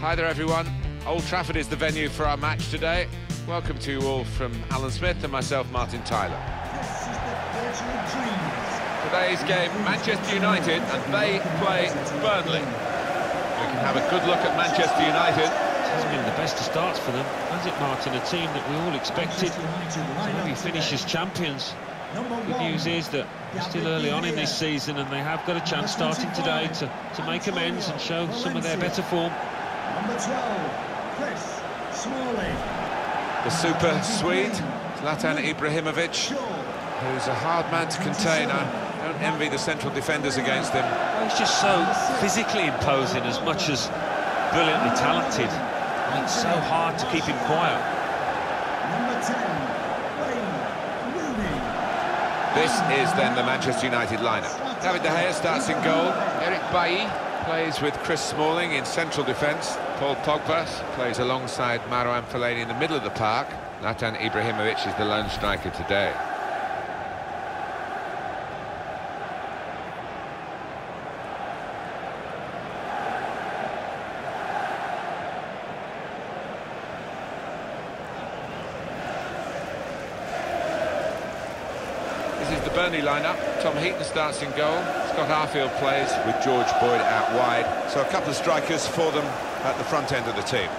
Hi there, everyone. Old Trafford is the venue for our match today. Welcome to you all from Alan Smith and myself, Martin Tyler. Today's game, Manchester United, and they play Burnley. We can have a good look at Manchester United. It hasn't been the best of starts for them, has it, Martin? A team that we all expected to maybe finish as champions. Good news is that we're still early on in this season and they have got a chance starting today to, to make amends and show some of their better form. Number 12, Chris Smalling. The super Swede, Zlatan Ibrahimovic, who's a hard man to contain. I don't envy the central defenders against him. He's just so physically imposing as much as brilliantly talented. And it's so hard to keep him quiet. Number 10, Wayne This is then the Manchester United lineup. David De Gea starts in goal. Eric Bailly plays with Chris Smalling in central defence. Paul Pogba plays alongside Marouane Fellaini in the middle of the park. Zlatan Ibrahimovic is the lone striker today. This is the Burnley lineup. Tom Heaton starts in goal. Scott Arfield plays with George Boyd out wide. So a couple of strikers for them at the front end of the team.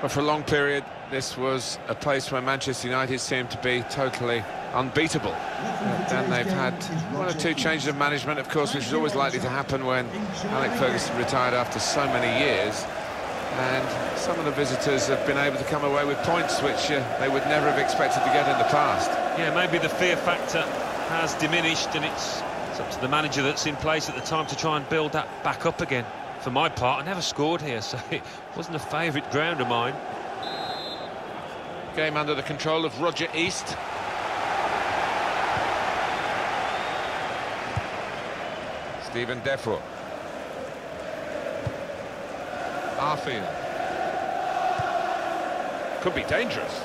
But for a long period, this was a place where Manchester United seemed to be totally unbeatable. Then they've had one or two changes of management, of course, which is always likely to happen when Alex Ferguson retired after so many years. And some of the visitors have been able to come away with points which uh, they would never have expected to get in the past. Yeah, maybe the fear factor has diminished and it's, it's up to the manager that's in place at the time to try and build that back up again. For my part, I never scored here, so it wasn't a favourite ground of mine. Game under the control of Roger East. Stephen Defoe. Arfield. Could be dangerous.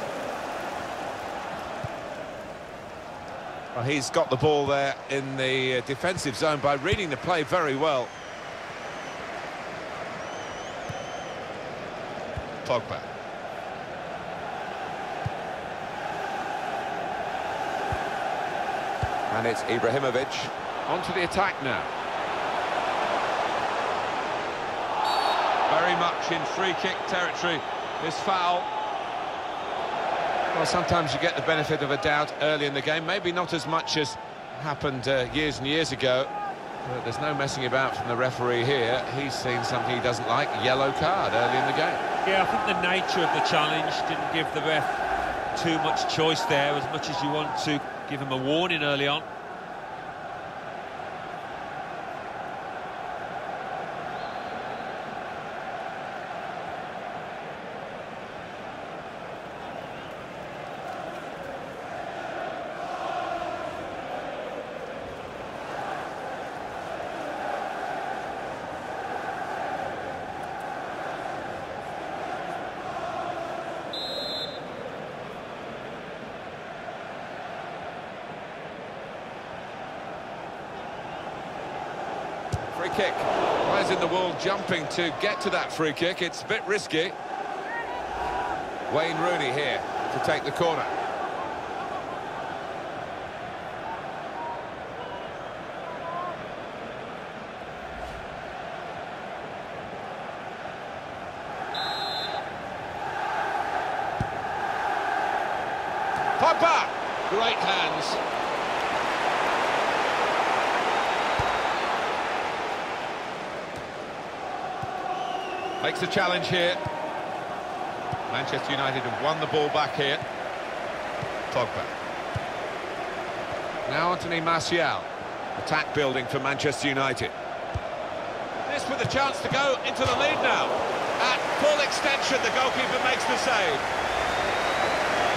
Well, he's got the ball there in the uh, defensive zone by reading the play very well. Pogba. And it's Ibrahimovic. Onto the attack now. Very much in free kick territory, this foul. Well, sometimes you get the benefit of a doubt early in the game, maybe not as much as happened uh, years and years ago. But there's no messing about from the referee here. He's seen something he doesn't like, yellow card early in the game. Yeah, I think the nature of the challenge didn't give the ref too much choice there, as much as you want to give him a warning early on. Free kick. Players in the wall jumping to get to that free kick. It's a bit risky. Wayne Rooney here to take the corner. Pogba! Great hands. Makes a challenge here. Manchester United have won the ball back here. Pogba. Now Anthony Martial. Attack building for Manchester United. This with a chance to go into the lead now. At full extension, the goalkeeper makes the save.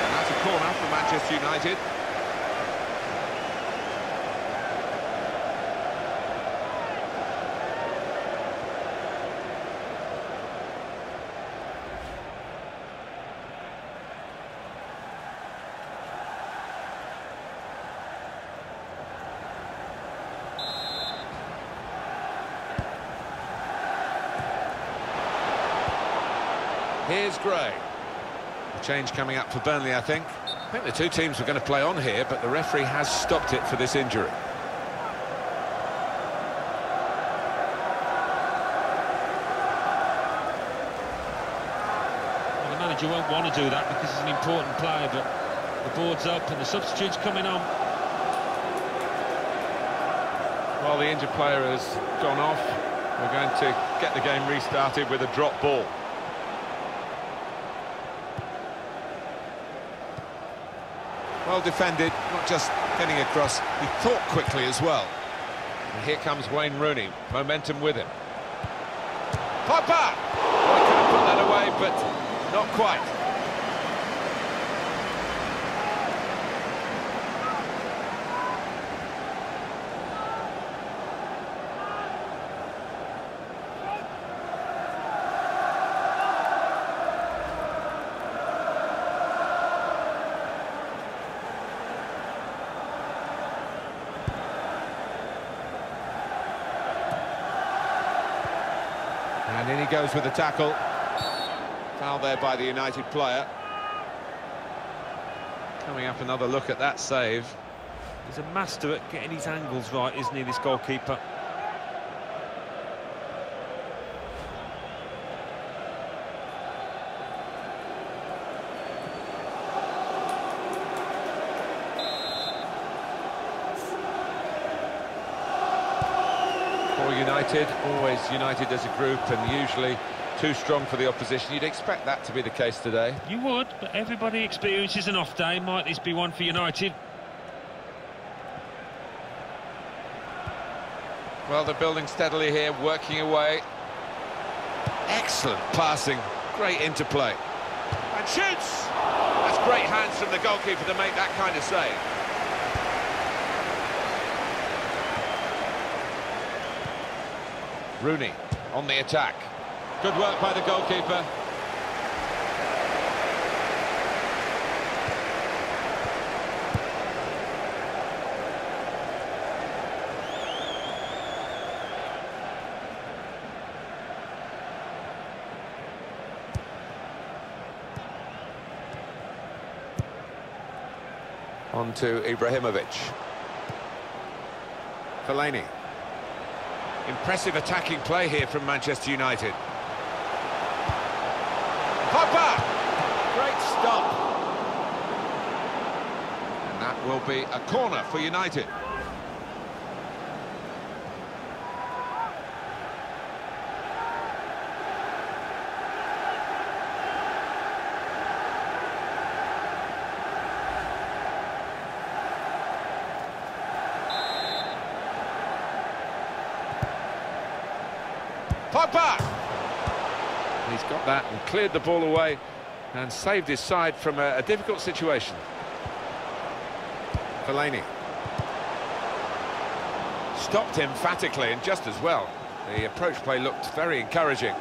And that's a corner for Manchester United. Here's Gray. A change coming up for Burnley, I think. I think the two teams were going to play on here, but the referee has stopped it for this injury. Well, the manager won't want to do that because he's an important player, but the board's up and the substitute's coming on. Well, the injured player has gone off. We're going to get the game restarted with a drop ball. Well defended, not just getting across, he thought quickly as well. And here comes Wayne Rooney, momentum with him. Pogba! Oh, he could have put that away, but not quite. And in he goes with the tackle. Foul there by the United player. Coming up another look at that save. He's a master at getting his angles right, isn't he, this goalkeeper? United, always United as a group and usually too strong for the opposition. You'd expect that to be the case today. You would, but everybody experiences an off day. Might this be one for United? Well, they're building steadily here, working away. Excellent passing, great interplay. And shoots! That's great hands from the goalkeeper to make that kind of save. Rooney on the attack. Good work by the goalkeeper. On to Ibrahimovic. Fellaini. Impressive attacking play here from Manchester United. Pogba! Great stop. And that will be a corner for United. Pogba! He's got that and cleared the ball away and saved his side from a, a difficult situation. Fellaini. Stopped emphatically and just as well. The approach play looked very encouraging.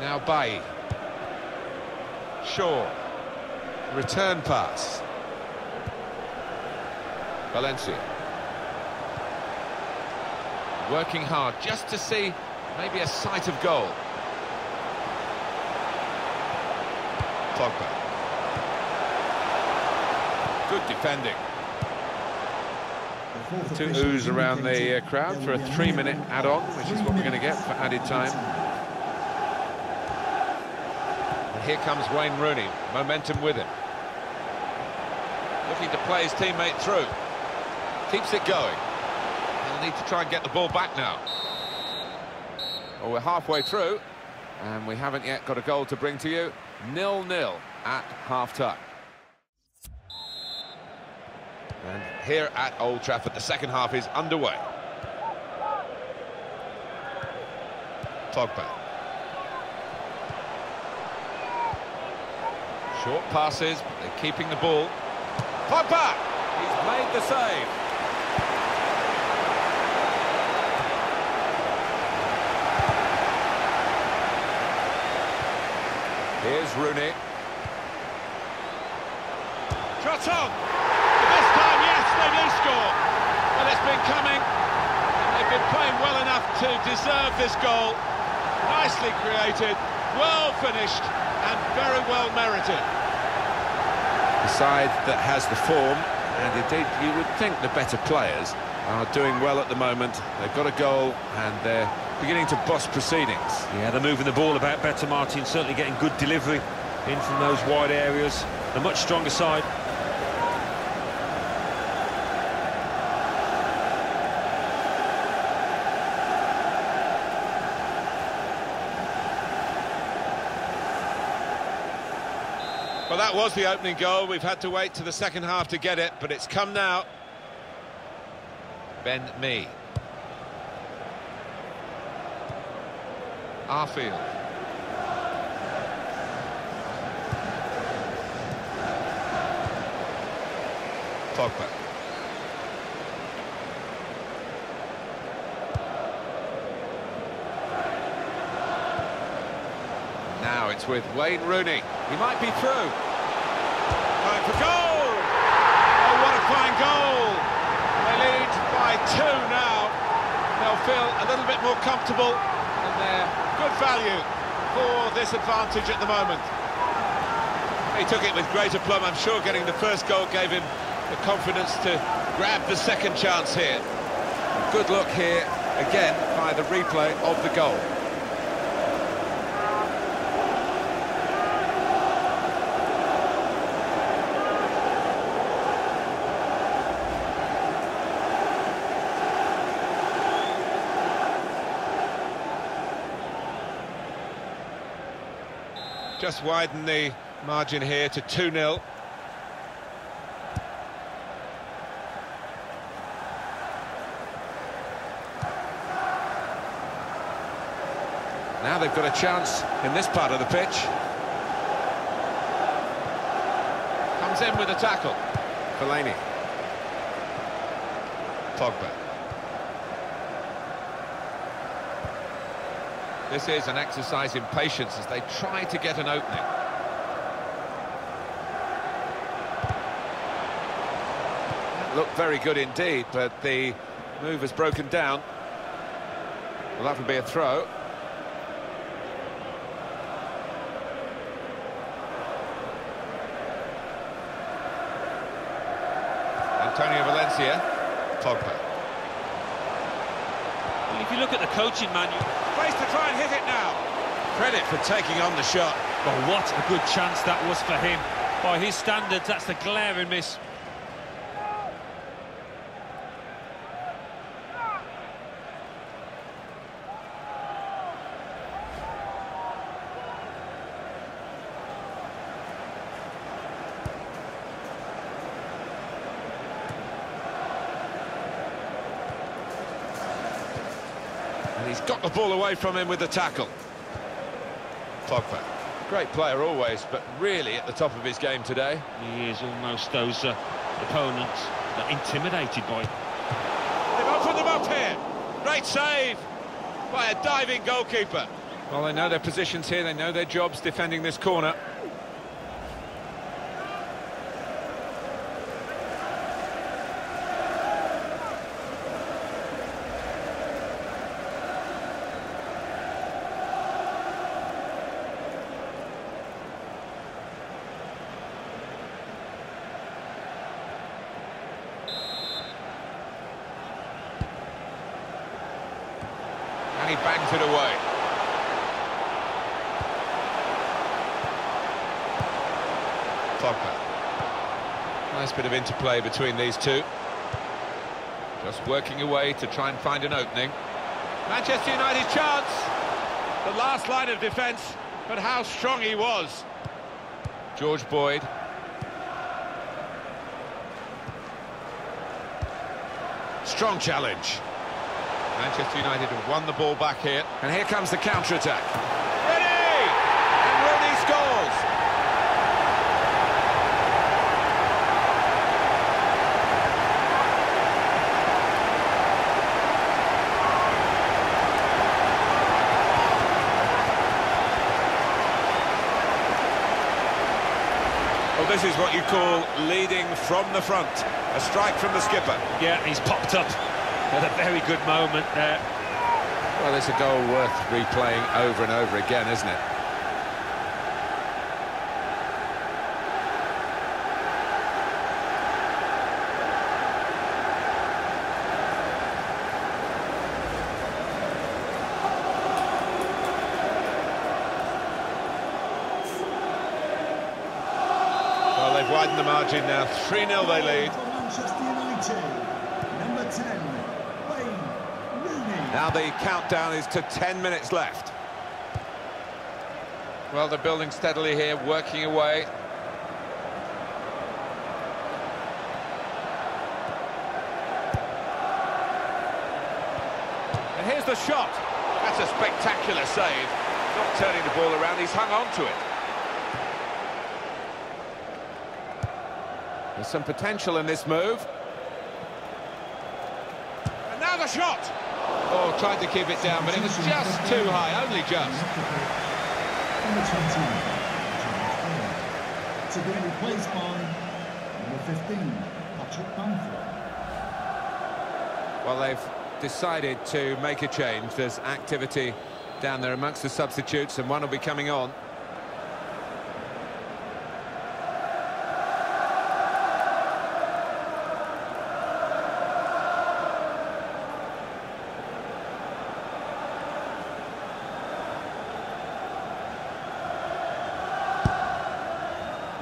Now Bailly. Shaw. Return pass. Valencia. Working hard just to see maybe a sight of goal. Pogba. Good defending. Two oohs around the uh, crowd for a three-minute add-on, which is what we're going to get for added time. And here comes Wayne Rooney, momentum with him. Looking to play his teammate through. Keeps it going. They'll need to try and get the ball back now. Well, we're halfway through, and we haven't yet got a goal to bring to you. Nil-nil at half-time. And here at Old Trafford, the second half is underway. Pogba. Short passes, but they're keeping the ball. Pogba! He's made the save. Here's Rooney. Shot on! This time, yes, they do score. Well, it's been coming. And they've been playing well enough to deserve this goal. Nicely created, well finished, and very well merited. The side that has the form, and indeed you would think the better players, are doing well at the moment. They've got a goal, and they're beginning to boss proceedings. Yeah, they're moving the ball about better, Martin. Certainly getting good delivery in from those wide areas. A much stronger side. Well, that was the opening goal. We've had to wait to the second half to get it, but it's come now. Ben Mee. Arfield. Pogba. Now it's with Wayne Rooney. He might be through. Going for goal! Oh, what a fine goal! They lead by two now. They'll feel a little bit more comfortable and they're good value for this advantage at the moment. He took it with great aplomb. I'm sure getting the first goal gave him the confidence to grab the second chance here. Good look here, again, by the replay of the goal. Just widen the margin here to 2-0. Now they've got a chance in this part of the pitch. Comes in with a tackle. Fellaini. Pogba. This is an exercise in patience as they try to get an opening. Looked very good indeed, but the move has broken down. Well, that would be a throw. Antonio Valencia, Pogba. Well, if you look at the coaching manual... Place to try and hit it now. Credit for taking on the shot. Well, what a good chance that was for him. By his standards, that's the glaring miss. Got the ball away from him with the tackle. Pogba. Great player always, but really at the top of his game today. He is almost those uh, opponents that intimidated by. They've opened them up here. Great save by a diving goalkeeper. Well, they know their positions here, they know their jobs defending this corner. And he bangs it away. Pogba. Nice bit of interplay between these two. Just working away to try and find an opening. Manchester United chance. The last line of defence, but how strong he was. George Boyd. Strong challenge. Manchester United have won the ball back here. And here comes the counter-attack. Ready! And Rooney scores! Well, this is what you call leading from the front. A strike from the skipper. Yeah, he's popped up at a very good moment there. Well, it's a goal worth replaying over and over again, isn't it? The margin now. 3-0 they lead. Manchester United, number 10, Wayne Rooney. Now the countdown is to 10 minutes left. Well, they're building steadily here, working away. And here's the shot. That's a spectacular save. Not turning the ball around, he's hung on to it. There's some potential in this move. And now the shot! Oh, tried to keep it down, but it was just too high, only just. Number 20, To be replaced by number 15, Patrick Bamford. Well, they've decided to make a change. There's activity down there amongst the substitutes, and one will be coming on.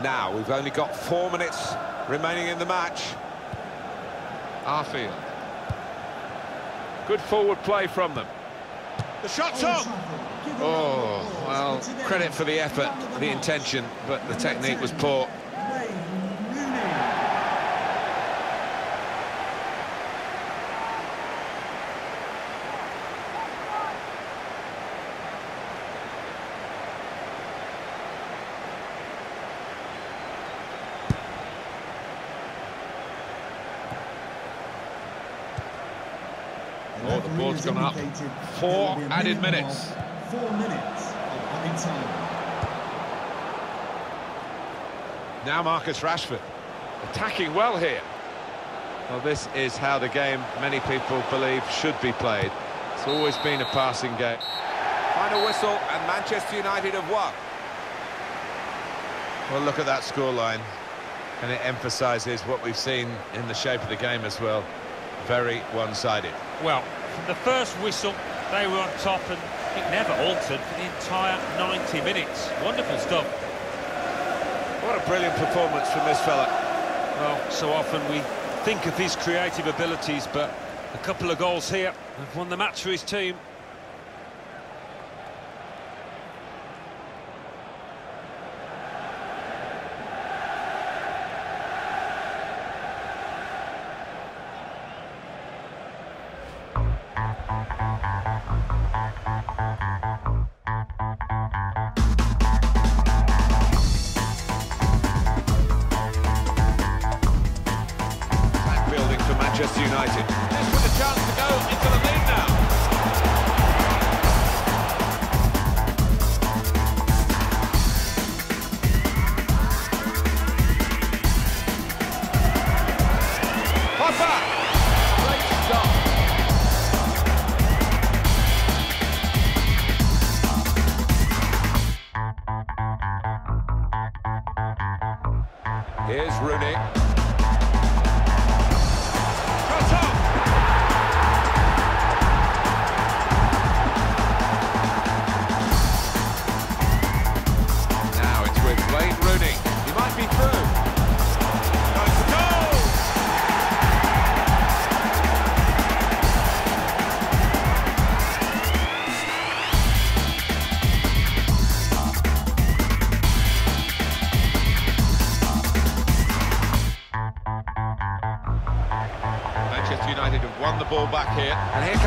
Now, we've only got four minutes remaining in the match. Arfield. Good forward play from them. The shot's Old on! Trafford, give it Oh, well, credit for the effort, the intention, but the technique was poor. Wayne Rooney. Oh, the board's gone up. Four added minutes. Four minutes of added time. Now Marcus Rashford, attacking well here. Well, this is how the game, many people believe, should be played. It's always been a passing game. Final whistle, and Manchester United have won. Well, look at that scoreline, and it emphasises what we've seen in the shape of the game as well. Very one-sided. Well, from the first whistle, they were on top and it never altered for the entire 90 minutes. Wonderful stuff. What a brilliant performance from this fella. Well, so often we think of his creative abilities, but a couple of goals here have won the match for his team. Ball back here. And here.